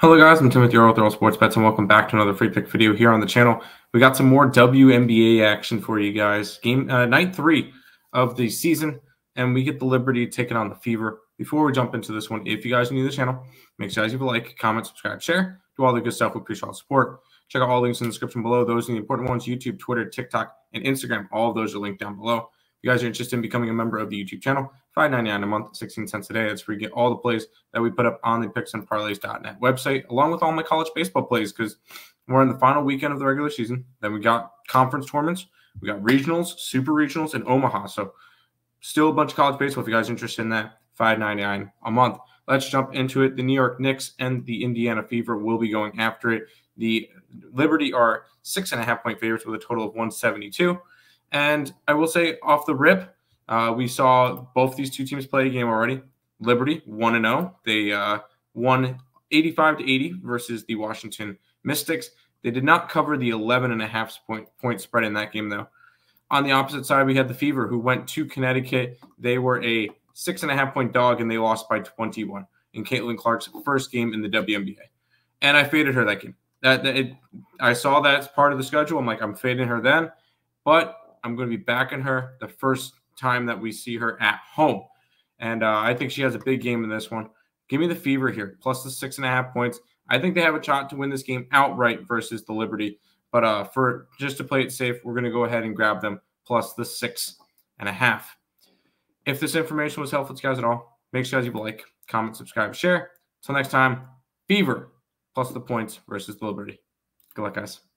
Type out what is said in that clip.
Hello guys, I'm Timothy Earle with Earle Sports Bets and welcome back to another free pick video here on the channel. We got some more WNBA action for you guys. Game uh, night three of the season, and we get the Liberty taking on the Fever. Before we jump into this one, if you guys are new to the channel, make sure you leave a like, comment, subscribe, share, do all the good stuff. We appreciate all the support. Check out all links in the description below. Those are the important ones: YouTube, Twitter, TikTok, and Instagram. All of those are linked down below. You guys are interested in becoming a member of the YouTube channel, $5.99 a month, 16 cents a day. That's where you get all the plays that we put up on the picksandparlays.net website, along with all my college baseball plays, because we're in the final weekend of the regular season. Then we got conference tournaments, we got regionals, super regionals, and Omaha. So still a bunch of college baseball. If you guys are interested in that, $5.99 a month. Let's jump into it. The New York Knicks and the Indiana Fever will be going after it. The Liberty are six and a half point favorites with a total of 172. And I will say off the rip, uh, we saw both these two teams play a game already. Liberty one and zero. Oh. They uh, won 85 to 80 versus the Washington Mystics. They did not cover the 11 and a half point point spread in that game though. On the opposite side, we had the Fever who went to Connecticut. They were a six and a half point dog and they lost by 21 in Caitlin Clark's first game in the WNBA. And I faded her that game. That, that it, I saw that as part of the schedule. I'm like, I'm fading her then, but I'm going to be backing her the first time that we see her at home. And uh, I think she has a big game in this one. Give me the fever here, plus the six and a half points. I think they have a shot to win this game outright versus the Liberty. But uh, for just to play it safe, we're going to go ahead and grab them plus the six and a half. If this information was helpful to you guys at all, make sure you like, comment, subscribe, share. Until next time, fever plus the points versus the Liberty. Good luck, guys.